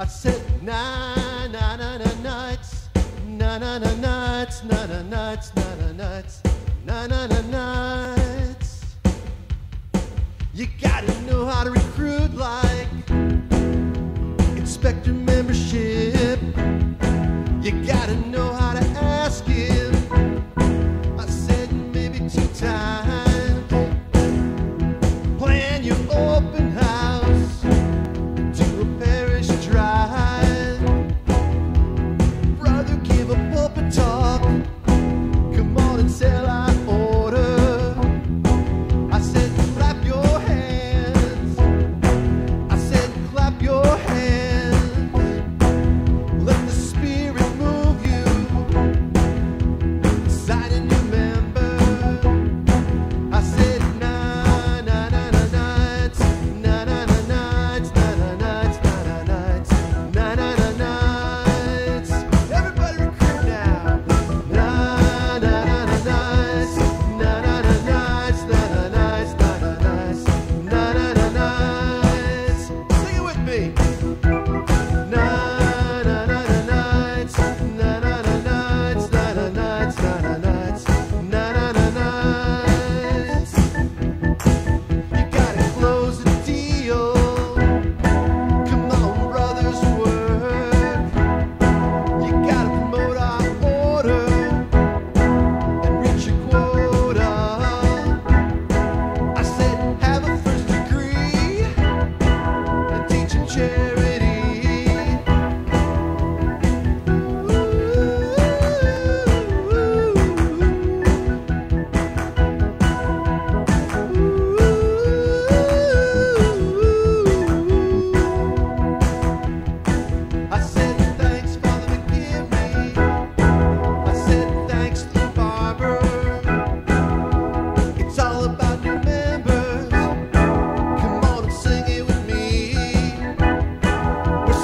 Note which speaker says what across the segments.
Speaker 1: I said, na na na na nuts, na na na nuts, na na nuts, na na nuts, na na na nuts. You gotta know how to recruit like inspector membership. You gotta know how to ask him. I said maybe two times. Plan your open.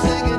Speaker 1: singing.